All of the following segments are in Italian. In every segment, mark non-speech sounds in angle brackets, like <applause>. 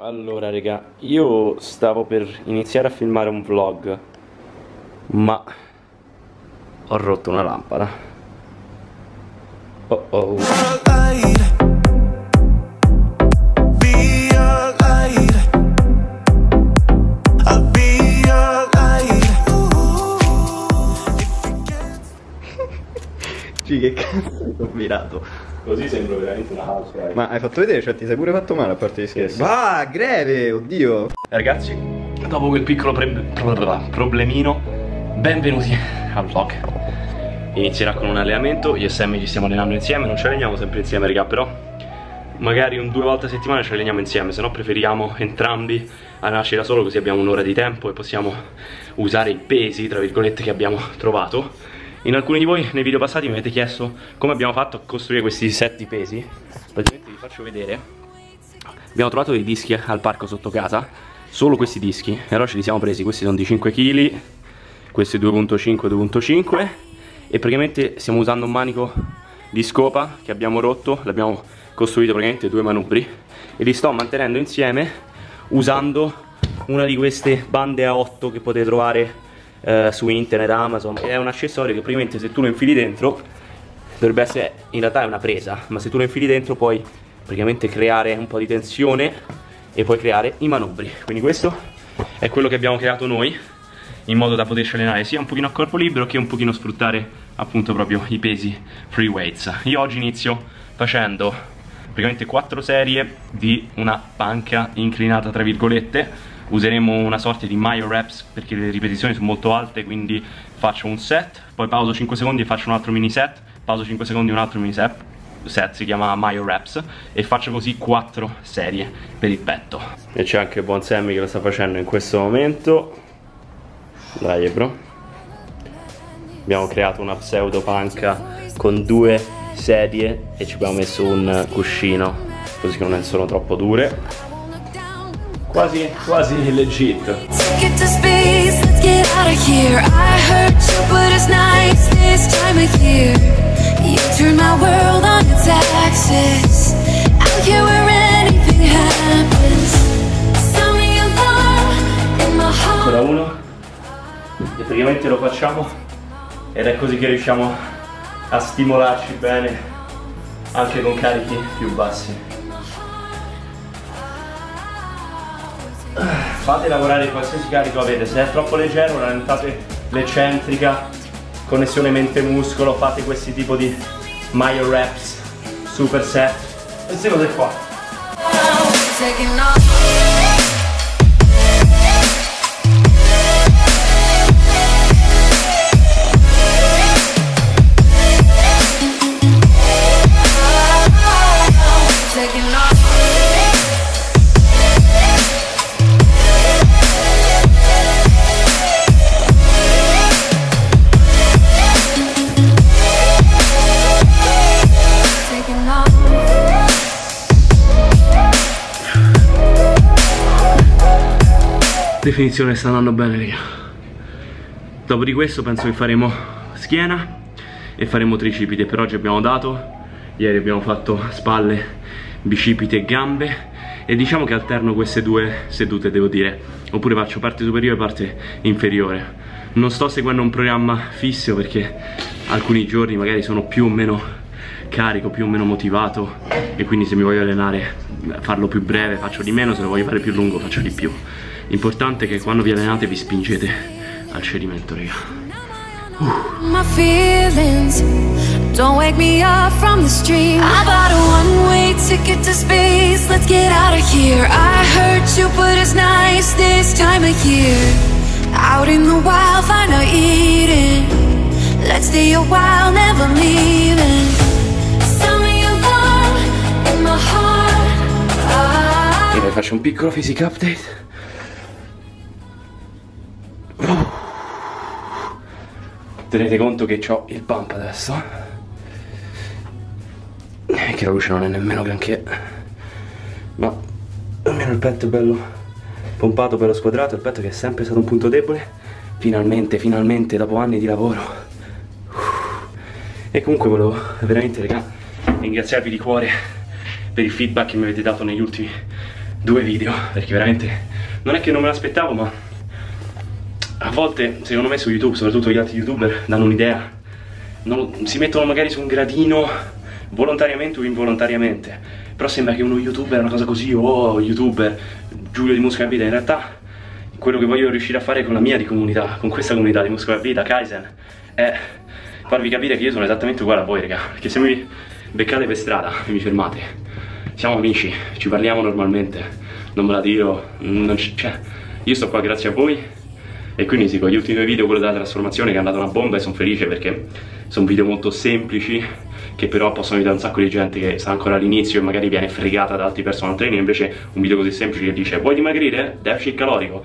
Allora raga, io stavo per iniziare a filmare un vlog Ma ho rotto una lampada Oh oh che cazzo hai combinato? Così sembra veramente una house Ma hai fatto vedere, cioè ti sei pure fatto male a parte di scherzi. Sì. Ah, greve, oddio. Ragazzi, dopo quel piccolo problemino, benvenuti al vlog. Inizierà con un allenamento, io e Sammy ci stiamo allenando insieme, non ci alleniamo sempre insieme raga, però magari un due volte a settimana ci alleniamo insieme, se no preferiamo entrambi allenarci da solo così abbiamo un'ora di tempo e possiamo usare i pesi, tra virgolette, che abbiamo trovato in alcuni di voi nei video passati mi avete chiesto come abbiamo fatto a costruire questi set di pesi. Praticamente vi faccio vedere. Abbiamo trovato dei dischi al parco sotto casa Solo questi dischi E allora ce li siamo presi. Questi sono di 5 kg Questi 2.5 2.5 E praticamente stiamo usando un manico di scopa Che abbiamo rotto L'abbiamo costruito praticamente due manubri E li sto mantenendo insieme Usando una di queste bande a 8 che potete trovare eh, su internet, Amazon. È un accessorio che praticamente se tu lo infili dentro, dovrebbe essere, in realtà è una presa, ma se tu lo infili dentro puoi praticamente creare un po' di tensione e puoi creare i manubri. Quindi questo è quello che abbiamo creato noi in modo da poterci allenare sia un pochino a corpo libero che un pochino sfruttare appunto proprio i pesi free weights. Io oggi inizio facendo praticamente 4 serie di una panca inclinata tra virgolette useremo una sorta di myo reps perché le ripetizioni sono molto alte quindi faccio un set poi pauso 5 secondi e faccio un altro mini set pauso 5 secondi e un altro mini set set si chiama myo reps e faccio così 4 serie per il petto. E c'è anche buon Sammy che lo sta facendo in questo momento. Dai bro. Abbiamo creato una pseudo panca con due sedie e ci abbiamo messo un cuscino così che non sono troppo dure quasi, quasi legit. Ancora uno? E praticamente lo facciamo. Ed è così che riusciamo a stimolarci bene anche con carichi più bassi. Fate lavorare qualsiasi carico avete, se è troppo leggero rallentate l'eccentrica, connessione mente-muscolo, fate questi tipo di myo reps, super set, queste cose qua. Definizione sta andando bene raga. Dopo di questo penso che faremo schiena e faremo tricipite. Per oggi abbiamo dato. Ieri abbiamo fatto spalle bicipite e gambe. E diciamo che alterno queste due sedute devo dire. Oppure faccio parte superiore e parte inferiore. Non sto seguendo un programma fisso perché alcuni giorni magari sono più o meno carico, più o meno motivato. E quindi se mi voglio allenare farlo più breve faccio di meno, se lo voglio fare più lungo faccio di più L'importante è che quando vi allenate vi spingete al cedimento, raga. The get out in the wild, find out eating. Let's stay a while, never leaving. Me your love in my heart. Faccio un piccolo physique update. Tenete conto che ho il pump adesso. E che la luce non è nemmeno granché. Ma almeno il petto è bello pompato, bello squadrato il petto che è sempre stato un punto debole. Finalmente, finalmente dopo anni di lavoro. E comunque volevo veramente raga ringraziarvi di cuore per il feedback che mi avete dato negli ultimi due video perché veramente non è che non me l'aspettavo ma a volte secondo me su YouTube, soprattutto gli altri youtuber, danno un'idea, si mettono magari su un gradino volontariamente o involontariamente, però sembra che uno youtuber è una cosa così, oh youtuber, Giulio di Musca Vita, in realtà quello che voglio riuscire a fare con la mia di comunità, con questa comunità di Muscola Vita, Kaizen, è farvi capire che io sono esattamente uguale a voi raga, perché se mi beccate per strada e mi fermate, siamo amici, ci parliamo normalmente, non me la tiro, non cioè, io sto qua grazie a voi e quindi sì, con gli ultimi due video, quello della trasformazione che è andata una bomba e sono felice perché sono video molto semplici che però possono aiutare un sacco di gente che sta ancora all'inizio e magari viene fregata da altri personal trainer invece un video così semplice che dice vuoi dimagrire? Deficit calorico.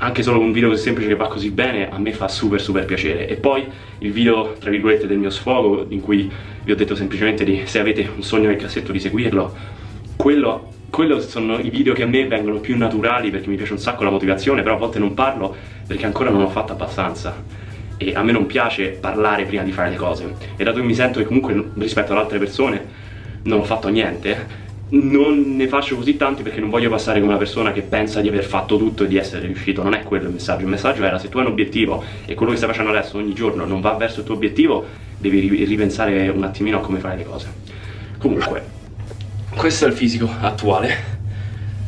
Anche solo un video così semplice che va così bene a me fa super super piacere. E poi il video tra virgolette del mio sfogo in cui vi ho detto semplicemente di se avete un sogno nel cassetto di seguirlo quello quello sono i video che a me vengono più naturali perché mi piace un sacco la motivazione, però a volte non parlo perché ancora non ho fatto abbastanza. E a me non piace parlare prima di fare le cose. E dato che mi sento che comunque rispetto ad altre persone non ho fatto niente, non ne faccio così tanti perché non voglio passare come una persona che pensa di aver fatto tutto e di essere riuscito. Non è quello il messaggio. Il messaggio era se tu hai un obiettivo e quello che stai facendo adesso ogni giorno non va verso il tuo obiettivo, devi ripensare un attimino a come fare le cose. Comunque, questo è il fisico attuale.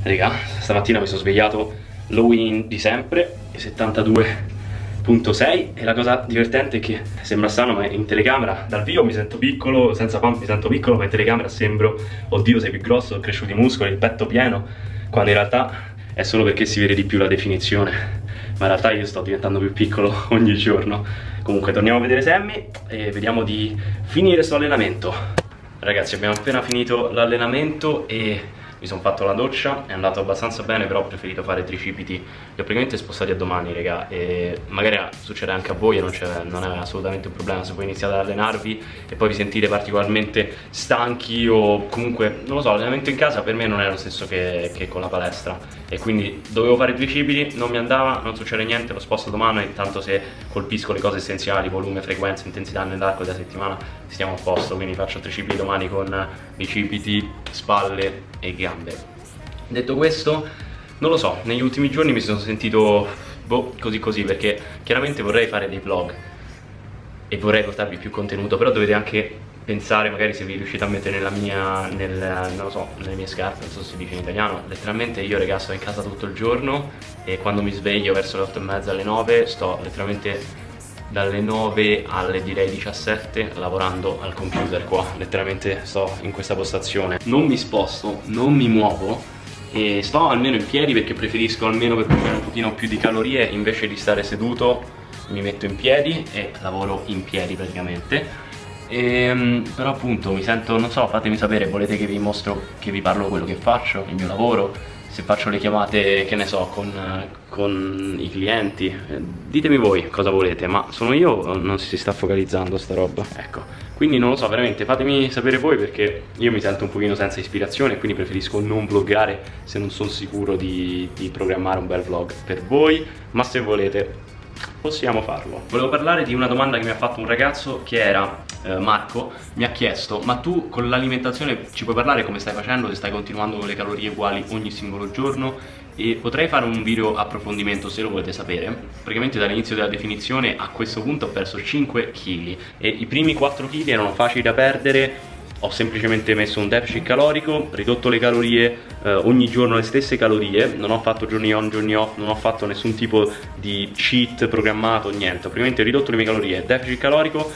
Raga, stamattina mi sono svegliato low in di sempre 72.6 e la cosa divertente è che sembra strano ma in telecamera dal vivo mi sento piccolo, senza pump mi sento piccolo ma in telecamera sembro oddio sei più grosso, ho cresciuto i muscoli, il petto pieno quando in realtà è solo perché si vede di più la definizione. Ma in realtà io sto diventando più piccolo ogni giorno. Comunque torniamo a vedere Sammy e vediamo di finire questo allenamento Ragazzi abbiamo appena finito l'allenamento e mi sono fatto la doccia, è andato abbastanza bene però ho preferito fare tricipiti. Li ho praticamente spostati a domani raga e magari succede anche a voi non, non, è assolutamente un problema se voi iniziate ad allenarvi e poi vi sentite particolarmente stanchi o comunque non lo so l'allenamento in casa per me non è lo stesso che, che con la palestra e quindi dovevo fare tricipiti, non mi andava, non succede niente, lo sposto domani e tanto se colpisco le cose essenziali, volume, frequenza, intensità nell'arco della settimana stiamo a posto. Quindi faccio tricipiti domani con bicipiti, spalle e gambe. Detto questo non lo so negli ultimi giorni mi sono sentito boh così così perché chiaramente vorrei fare dei vlog e vorrei portarvi più contenuto però dovete anche pensare magari se vi riuscite a mettere nella mia nel, non lo so nelle mie scarpe non so se si dice in italiano letteralmente io ragazzi sto in casa tutto il giorno e quando mi sveglio verso le 8 e mezza alle 9 sto letteralmente dalle 9 alle direi 17 lavorando al computer qua. Letteralmente sto in questa postazione. Non mi sposto, non mi muovo e sto almeno in piedi perché preferisco almeno per bruciare un pochino più di calorie invece di stare seduto mi metto in piedi e lavoro in piedi praticamente e, ehm, però appunto mi sento, non so, fatemi sapere, volete che vi mostro, che vi parlo quello che faccio, il mio lavoro? Se faccio le chiamate, che ne so, con, con i clienti eh, ditemi voi cosa volete ma sono io o non si sta focalizzando sta roba? Ecco quindi non lo so veramente fatemi sapere voi perché io mi sento un pochino senza ispirazione quindi preferisco non vloggare se non sono sicuro di, di programmare un bel vlog per voi ma se volete possiamo farlo. Volevo parlare di una domanda che mi ha fatto un ragazzo che era eh, Marco mi ha chiesto ma tu con l'alimentazione ci puoi parlare come stai facendo? Se stai continuando con le calorie uguali ogni singolo giorno? E potrei fare un video approfondimento se lo volete sapere. Praticamente dall'inizio della definizione a questo punto ho perso 5 kg e i primi 4 kg erano facili da perdere. Ho semplicemente messo un deficit calorico, ridotto le calorie, eh, ogni giorno le stesse calorie, non ho fatto giorni on, giorni off, non ho fatto nessun tipo di cheat programmato, niente, ho praticamente ridotto le mie calorie, deficit calorico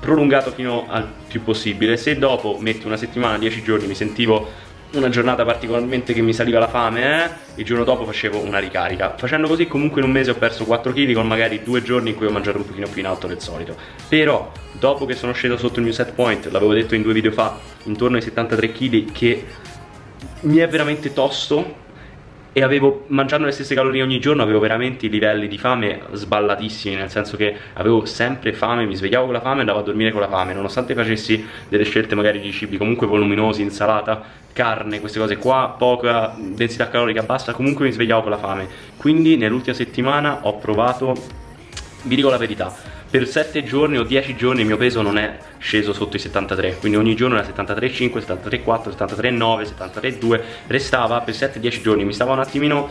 prolungato fino al più possibile se dopo metti una settimana, 10 giorni mi sentivo una giornata particolarmente che mi saliva la fame, eh, il giorno dopo facevo una ricarica. Facendo così comunque in un mese ho perso 4 kg con magari due giorni in cui ho mangiato un pochino più in alto del solito. Però dopo che sono sceso sotto il mio set point, l'avevo detto in due video fa, intorno ai 73 kg che mi è veramente tosto e avevo mangiando le stesse calorie ogni giorno avevo veramente i livelli di fame sballatissimi nel senso che avevo sempre fame mi svegliavo con la fame e andavo a dormire con la fame. Nonostante facessi delle scelte magari di cibi comunque voluminosi insalata carne queste cose qua poca densità calorica bassa comunque mi svegliavo con la fame. Quindi nell'ultima settimana ho provato vi dico la verità per 7 giorni o 10 giorni il mio peso non è sceso sotto i 73 quindi ogni giorno era 73,5, 73,4, 73,9, 73,2 restava per 7-10 giorni mi stava un attimino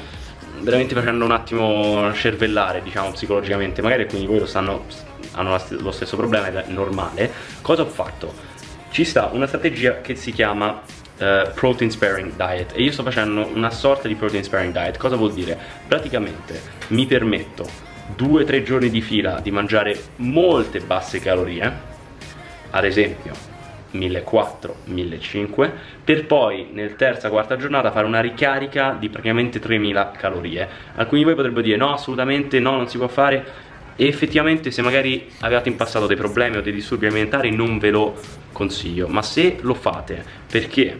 veramente facendo un attimo cervellare diciamo psicologicamente magari alcuni di voi lo stanno hanno lo stesso problema è normale cosa ho fatto? ci sta una strategia che si chiama uh, protein sparing diet e io sto facendo una sorta di protein sparing diet cosa vuol dire? praticamente mi permetto due o tre giorni di fila di mangiare molte basse calorie ad esempio 1400, 1500 per poi nel terza quarta giornata fare una ricarica di praticamente 3000 calorie. Alcuni di voi potrebbero dire no assolutamente no non si può fare. E effettivamente se magari avevate in passato dei problemi o dei disturbi alimentari non ve lo consiglio. Ma se lo fate perché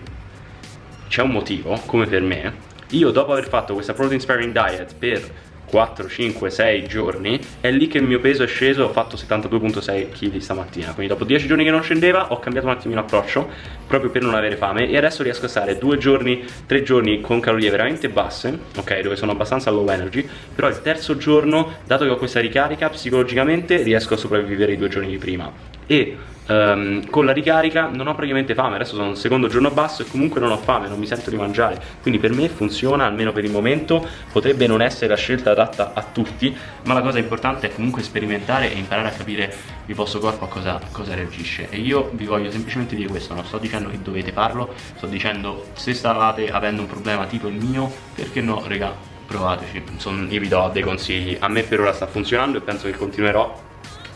c'è un motivo come per me io dopo aver fatto questa protein sparing diet per 4, 5, 6 giorni è lì che il mio peso è sceso ho fatto 72.6 kg stamattina. Quindi dopo 10 giorni che non scendeva ho cambiato un attimino approccio proprio per non avere fame e adesso riesco a stare 2 giorni, 3 giorni con calorie veramente basse ok, dove sono abbastanza low energy però il terzo giorno, dato che ho questa ricarica psicologicamente riesco a sopravvivere i due giorni di prima. E um, con la ricarica non ho praticamente fame, adesso sono un secondo giorno basso e comunque non ho fame, non mi sento di mangiare, quindi per me funziona almeno per il momento, potrebbe non essere la scelta adatta a tutti, ma la cosa importante è comunque sperimentare e imparare a capire il vostro corpo a cosa, cosa reagisce. E io vi voglio semplicemente dire questo, non sto dicendo che dovete farlo, sto dicendo se stavate avendo un problema tipo il mio, perché no, regà, provateci, Son, io vi do dei consigli, a me per ora sta funzionando e penso che continuerò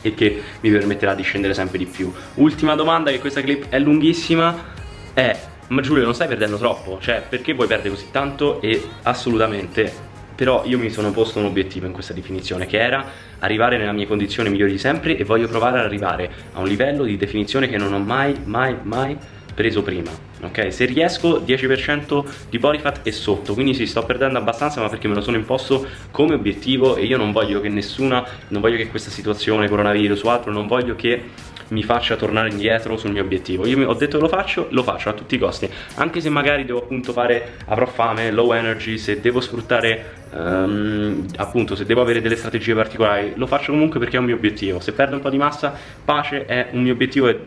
e che mi permetterà di scendere sempre di più. Ultima domanda che questa clip è lunghissima è ma Giulio non stai perdendo troppo cioè perché vuoi perdere così tanto e assolutamente però io mi sono posto un obiettivo in questa definizione che era arrivare nella mia condizione migliore di sempre e voglio provare ad arrivare a un livello di definizione che non ho mai mai mai preso prima ok? Se riesco 10% di body fat e sotto quindi sì sto perdendo abbastanza ma perché me lo sono imposto come obiettivo e io non voglio che nessuna non voglio che questa situazione coronavirus o altro non voglio che mi faccia tornare indietro sul mio obiettivo. Io ho detto che lo faccio, lo faccio a tutti i costi anche se magari devo appunto fare avrò fame, low energy se devo sfruttare um, appunto se devo avere delle strategie particolari lo faccio comunque perché è un mio obiettivo. Se perdo un po' di massa pace è un mio obiettivo e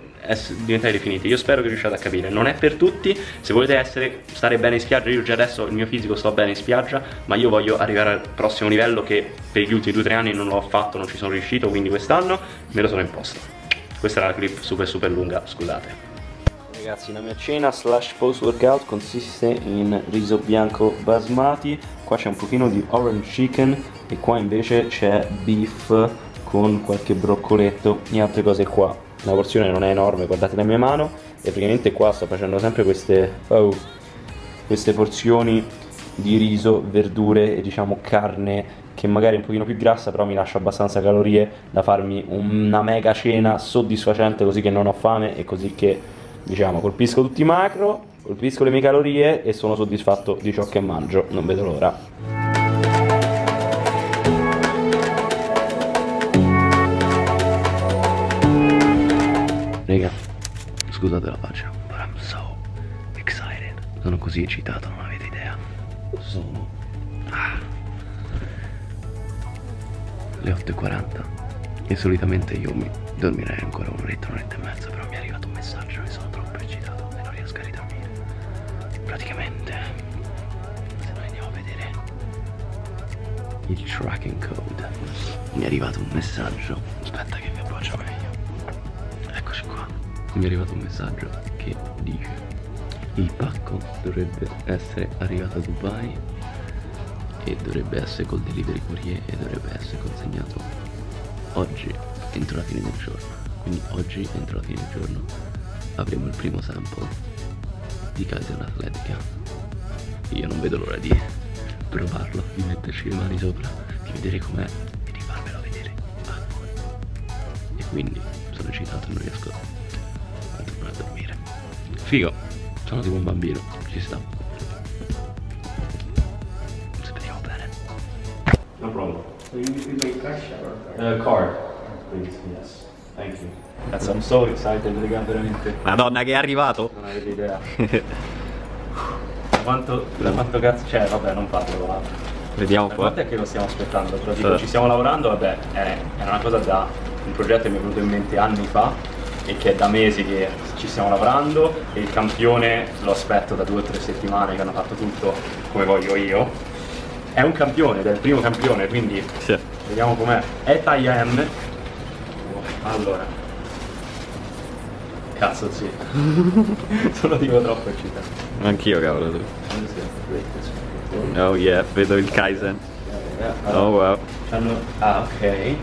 diventare definiti io spero che riusciate a capire. Non è per tutti. Se volete essere stare bene in spiaggia io già adesso il mio fisico sto bene in spiaggia ma io voglio arrivare al prossimo livello che per gli ultimi 2-3 anni non l'ho fatto non ci sono riuscito quindi quest'anno me lo sono imposto. Questa era la clip super super lunga scusate. Ragazzi la mia cena slash post workout consiste in riso bianco basmati. Qua c'è un pochino di orange chicken e qua invece c'è beef con qualche broccoletto e altre cose qua la porzione non è enorme guardate la mia mano e praticamente qua sto facendo sempre queste oh, queste porzioni di riso, verdure e diciamo carne che magari è un pochino più grassa però mi lascia abbastanza calorie da farmi una mega cena soddisfacente così che non ho fame e così che diciamo colpisco tutti i macro, colpisco le mie calorie e sono soddisfatto di ciò che mangio, non vedo l'ora. Scusate la faccia, but I'm so excited. Sono così eccitato, non avete idea. Sono... Ah. Le 8.40 e solitamente io mi dormirei ancora un'oretta, un'oretta e mezza, però mi è arrivato un messaggio e sono troppo eccitato e non riesco a ridormire. Praticamente, se noi andiamo a vedere il tracking code, mi è arrivato un messaggio, aspetta che vi appoggio meglio mi è arrivato un messaggio che dice il pacco dovrebbe essere arrivato a Dubai e dovrebbe essere col delivery courier e dovrebbe essere consegnato oggi entro la fine del giorno. Quindi oggi entro la fine del giorno avremo il primo sample di Kaiser Atletica io non vedo l'ora di provarlo di metterci le mani sopra di vedere com'è e di farvelo vedere. A voi e quindi sono eccitato non riesco a Figo. Sono tipo un bambino, ci sta. Se vediamo bene. No problem. So you, you make cash or card? Uh, card, please, yes. Thank you. Cazzo, I'm so excited, raga, veramente. Madonna che è arrivato! Non avete idea. quanto, da quanto cazzo c'è? Vabbè, non parlo, va. Vediamo qua. Quanto è che lo stiamo aspettando? Però tipo, ci stiamo lavorando, vabbè, è, è una cosa da un progetto che mi è venuto in mente anni fa e che è da mesi che ci stiamo lavorando e il campione lo aspetto da due o tre settimane che hanno fatto tutto come voglio io. È un campione ed è il primo campione, quindi Sì. vediamo com'è. È taglia M. Allora. Cazzo sì. <laughs> Sono tipo troppo eccitato. Anch'io, cavolo. tu. Oh yeah, vedo il Kaizen. Oh wow. Ah ok,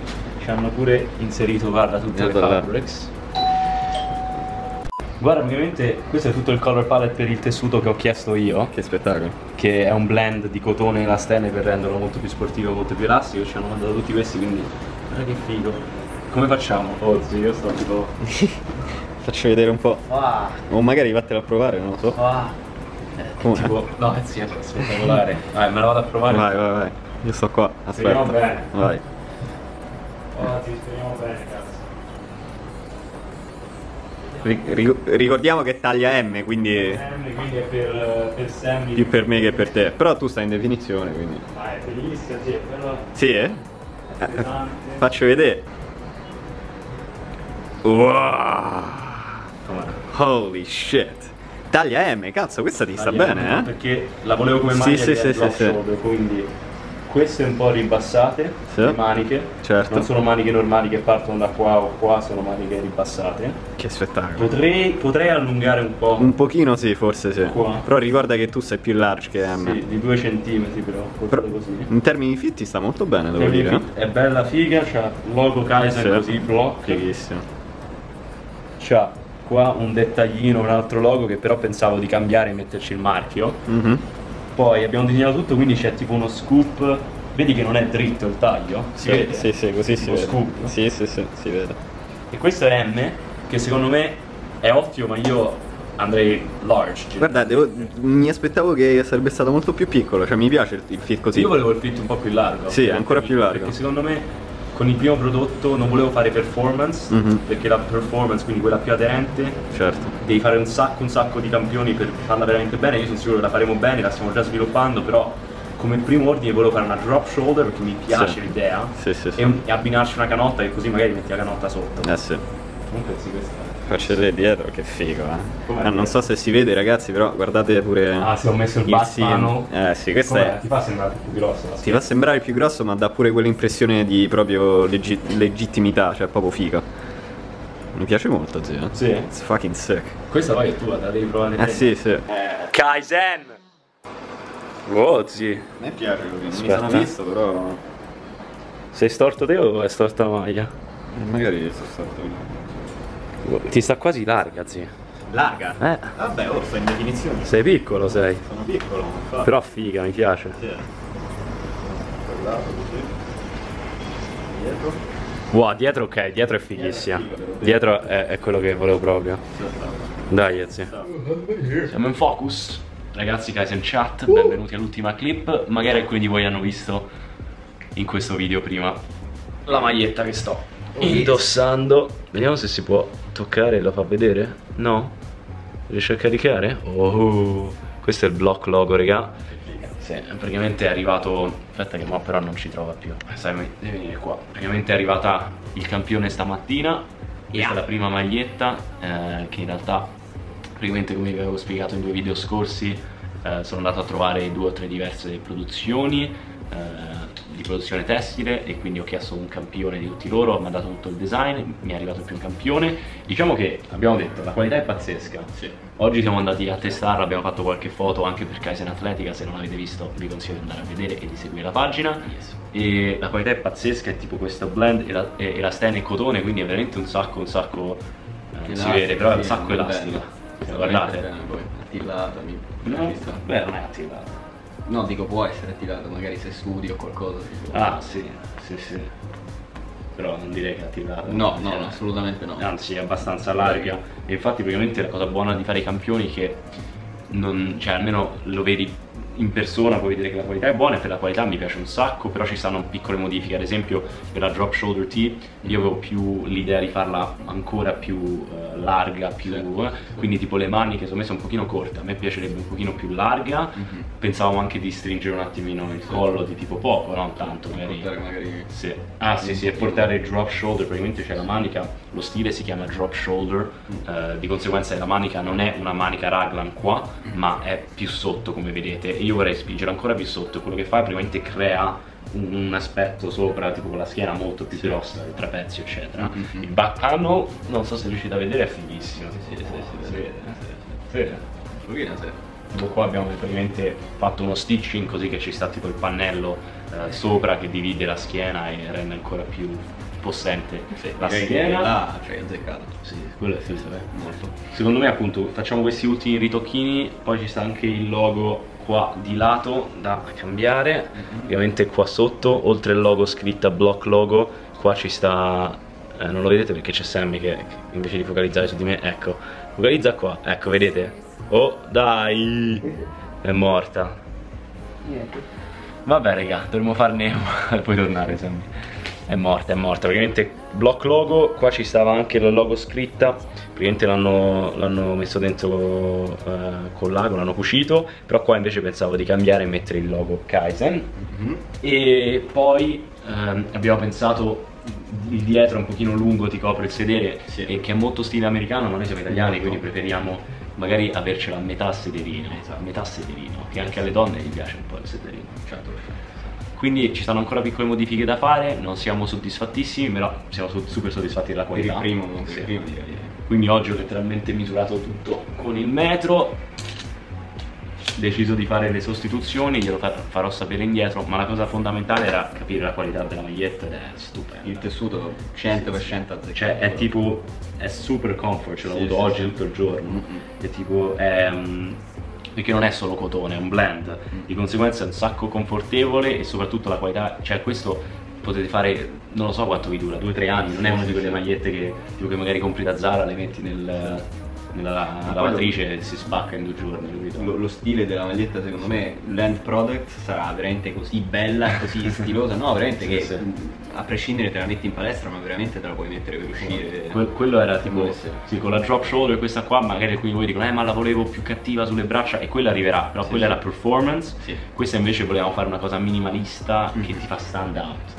ci hanno pure inserito, guarda, tutte le Guarda là. fabrics. Guarda, praticamente questo è tutto il color palette per il tessuto che ho chiesto io, Che spettacolo. che è un blend di cotone e elastane per renderlo molto più sportivo, molto più elastico. Ci hanno mandato tutti questi, quindi guarda che figo. Come facciamo? Oh zio, io sto tipo... <laughs> Faccio vedere un po'. Ah, O magari vattelo a provare, non lo so. ah. Come? Tipo, no, eh sì, è spettacolare. <laughs> Vai, me la vado a provare. Vai, vai, vai. Io sto qua. Speriamo Aspetta. bene. Vai. Oh, ti speriamo bene, cazzo. Ri- ri- ricordiamo che taglia M, quindi M, quindi è per, per Sammy. più per me che per te. Però tu stai in definizione, quindi. Ma è bellissima, sì, però Sì, eh? Faccio vedere. Wow. Holy shit. Taglia M, cazzo, questa ti sta Tagliamo, bene, eh? Perché la volevo come Sì, maglia sì, sì, sì, sì. shoulder, quindi queste un po' ribassate, Sì. le maniche. Certo. Non sono maniche normali che partono da qua o qua, sono maniche ribassate. Che spettacolo. Potrei, potrei allungare un po'. Un pochino sì, forse sì. Qua. Però ricorda che tu sei più large che M. Sì, di due centimetri però, Però così. in termini di fit ti sta molto bene, devo dire. È bella figa, c'ha logo Kaizen Sì. così, block. Fighissimo. C'ha qua un dettaglino, un altro logo che però pensavo di cambiare e metterci il marchio. Mhm. Poi abbiamo disegnato tutto, quindi c'è tipo uno scoop. Vedi che non è dritto il taglio? Si Sì, vede? sì, sì, così si vede. scoop. Sì, sì, sì, si vede. E questo è M, che secondo me è ottimo, ma io andrei large. Guarda, devo- mi aspettavo che sarebbe stato molto più piccolo, cioè mi piace il- il fit così. Io volevo il fit un po' più largo. Sì, ancora più largo. Perché secondo me con il primo prodotto non volevo fare performance, Mhm. perché la performance, quindi quella più aderente, Certo. devi fare un sacco un sacco di campioni per farla veramente bene io sono sicuro che la faremo bene la stiamo già sviluppando però come primo ordine volevo fare una drop shoulder perché mi piace Sì. l'idea Sì, sì, sì. E, un- e abbinarci una canotta e così magari metti la canotta sotto Eh sì. comunque sì questa Vedere dietro, che figo, eh. Ah, non so se si vede ragazzi, però guardate pure ah sì ho messo il il Eh sì, questa Com'è? è... ti fa sembrare più grossa la Ti fa sembrare il più grosso, ma dà pure quell'impressione di proprio leggi- legittimità, cioè proprio figo. Mi piace molto, zio. Sì? It's fucking sick. questa poi è tua te la devi provare Eh sì, sì. Kaizen wow zii A me piace così, non Aspetta. mi sono visto, però. sei storto te o è storta la maglia? Magari sono stato. Ti sta quasi larga zii Larga? eh Vabbè, ora sto in definizione. sei piccolo sei Sono piccolo, infatti. però figa mi piace Sì. Dietro. Wow, dietro ok, dietro è fighissima. Dietro è, è quello che volevo proprio. Dai, ragazzi. Siamo in focus. Ragazzi, Kaizen chat, benvenuti all'ultima clip. Magari alcuni di voi hanno visto in questo video prima la maglietta che sto indossando. Vediamo se si può toccare la fa vedere. No? Riesce a caricare? Oh, questo è il block logo, raga. Sì, praticamente è arrivato. Aspetta, che mo però non ci trova più. Sai, devi venire qua. Praticamente è arrivata il campione stamattina. Questa è la prima maglietta. eh, che in realtà, praticamente come vi avevo spiegato in due video scorsi, eh, sono andato a trovare due o tre diverse produzioni. eh, di produzione tessile e quindi ho chiesto un campione di tutti loro, ho mandato tutto il design, mi è arrivato più un campione. Diciamo che abbiamo detto la qualità è pazzesca. Oggi siamo andati a testarla, abbiamo fatto qualche foto anche per Kaizen Atletica, se non l'avete visto vi consiglio di andare a vedere e di seguire la pagina. E la qualità è pazzesca, è tipo questo blend e- elastane e cotone, quindi è veramente un sacco, un sacco, eh, non si vede, però è un sacco elastica. Guardate. Attillata, mi No, beh, non è attivata. No, dico può essere attivata, magari se studi o qualcosa. tipo. Ah, sì, sì, sì. Però non direi che è attivata. No, no, no, assolutamente no. Anzi, è abbastanza larga. E infatti, praticamente la cosa buona di fare i campioni è che non, cioè, almeno lo vedi in persona puoi vedere che la qualità è buona e per la qualità mi piace un sacco, però ci stanno piccole modifiche, ad esempio per la drop shoulder tee io avevo più l'idea di farla ancora più eh, larga, più, eh, quindi tipo le maniche sono un pochino corte, a me piacerebbe un pochino più larga, Mhm. pensavo anche di stringere un attimino il collo di tipo poco, non tanto magari. Portare magari... Sì. Ah sì sì, e portare il drop shoulder, praticamente c'è la manica, lo stile si chiama drop shoulder, eh, di conseguenza la manica non è una manica raglan qua, ma è più sotto come vedete io vorrei spingere ancora più sotto, quello che fa praticamente crea un, un aspetto sopra, tipo con la schiena molto più grossa, il trapezio eccetera. Mhm. Il back panel, non so se riuscite a vedere, è fighissimo. Sì, sì, sì, si sì. si pochino sì. Tipo qua abbiamo praticamente fatto uno stitching così che ci sta tipo il pannello eh, sopra che divide la schiena e rende ancora più possente la Direi che schiena. Là, cioè, azzeccato. Sì, quello è eh. Molto. Secondo me appunto facciamo questi ultimi ritocchini, poi ci sta anche il logo qua di lato da cambiare, ovviamente qua sotto, oltre il logo scritta block logo, qua ci sta, eh, non lo vedete perché c'è Sammy che che invece di focalizzare su di me, ecco, focalizza qua, ecco vedete? Oh dai, è morta. Vabbè raga, dovremmo farne <laughs> e poi tornare Sammy. È morta, è morta, praticamente block logo, qua ci stava anche il logo scritta, praticamente l'hanno, messo dentro eh, con l'ago, l'hanno cucito, però qua invece pensavo di cambiare e mettere il logo Kaizen Mhm. e poi ehm, abbiamo pensato il dietro è un pochino lungo, ti copre il sedere Sì. e che è molto stile americano, ma noi siamo italiani, quindi preferiamo magari avercela a metà sederino, Esatto. metà sederino, che anche alle donne gli piace un po' il sederino. Certo. Quindi ci stanno ancora piccole modifiche da fare, non siamo soddisfattissimi, però siamo su- super soddisfatti della Per il qualità. primo, per Sì. il primo direi. Quindi oggi ho letteralmente misurato tutto con il metro, deciso di fare le sostituzioni, glielo fa- farò sapere indietro, ma la cosa fondamentale era capire la qualità della maglietta ed è stupenda. Il tessuto 100% azzeccato. Cioè è tipo, è super comfort, ce l'ho Sì, avuto sì, oggi sì. tutto il giorno. Mhm. È tipo, è, mm, perché non è solo cotone, è un blend, Mm. di conseguenza è un sacco confortevole e soprattutto la qualità, cioè questo potete fare, non lo so quanto vi dura, 2-3 anni, non è una di quelle magliette che, tipo, che magari compri da Zara, le metti nel, nella lavatrice e si spacca in due giorni? Lo, lo stile della maglietta secondo me, l'end product sarà veramente così bella, così <laughs> stilosa, no veramente Sì, che sì. A prescindere te la metti in palestra ma veramente te la puoi mettere per uscire. Que- quello era tipo, se- sì, con la drop shoulder questa qua, magari di voi dicono, eh ma la volevo più cattiva sulle braccia e quella arriverà, però Sì, quella sì. è la performance, Sì. questa invece volevamo fare una cosa minimalista che Mhm. ti fa stand out,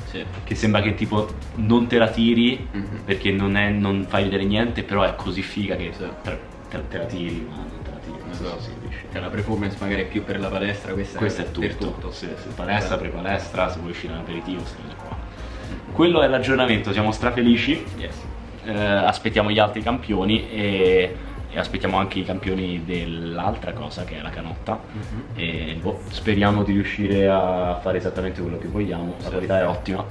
che sembra che tipo non te la tiri Mhm. perché non, è- non fai vedere niente, però è così figa che te, te- te la tiri, ma non te la tiri, Esatto. se. Cioè la performance magari è più per la palestra, questa, Questo è tutto, per tutto. Sì, sì, palestra, pre-palestra, se vuoi uscire in aperitivo, queste cose qua. Quello è l'aggiornamento, siamo strafelici, Yes. eh, aspettiamo gli altri campioni e, e aspettiamo anche i campioni dell'altra cosa che è la canotta Mhm. e boh, speriamo di riuscire a fare esattamente quello che vogliamo, la qualità è ottima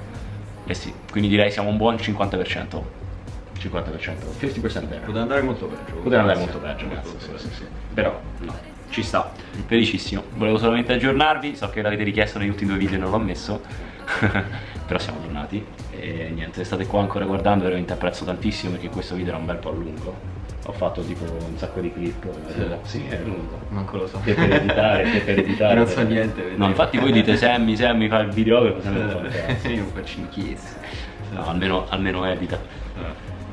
e sì, quindi direi siamo un buon 50%. 50%, 50% there. Poteva andare molto peggio. Poteva andare molto peggio, sì, sì, sì. Però no, ci sta. Felicissimo. Volevo solamente aggiornarvi, so che l'avete richiesto negli ultimi due video e non l'ho messo. <laughs> Però siamo tornati e niente, state qua ancora guardando, veramente apprezzo tantissimo perché questo video era un bel po' lungo. Ho fatto tipo un sacco di clip. eh, Sì, è lungo. Manco lo so. Che per editare, che per editare. Non so niente, vedete. No, infatti voi dite Sammy, Sammy fa il videografo, Sammy Eh, cazzo. Io non faccio inchieste. No, almeno, almeno edita.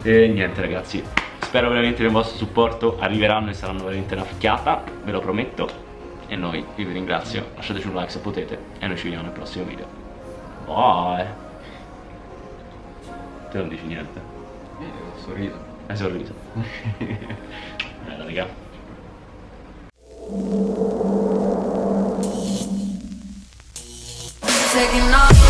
E niente ragazzi, spero veramente che il vostro supporto arriveranno e saranno veramente una ficchiata, ve lo prometto. E noi vi ringrazio, lasciateci un like se potete e noi ci vediamo nel prossimo video. Oh, eh. Non dici niente. Io ho sorriso. Hai sorriso. <laughs> Bella, raga. Taking off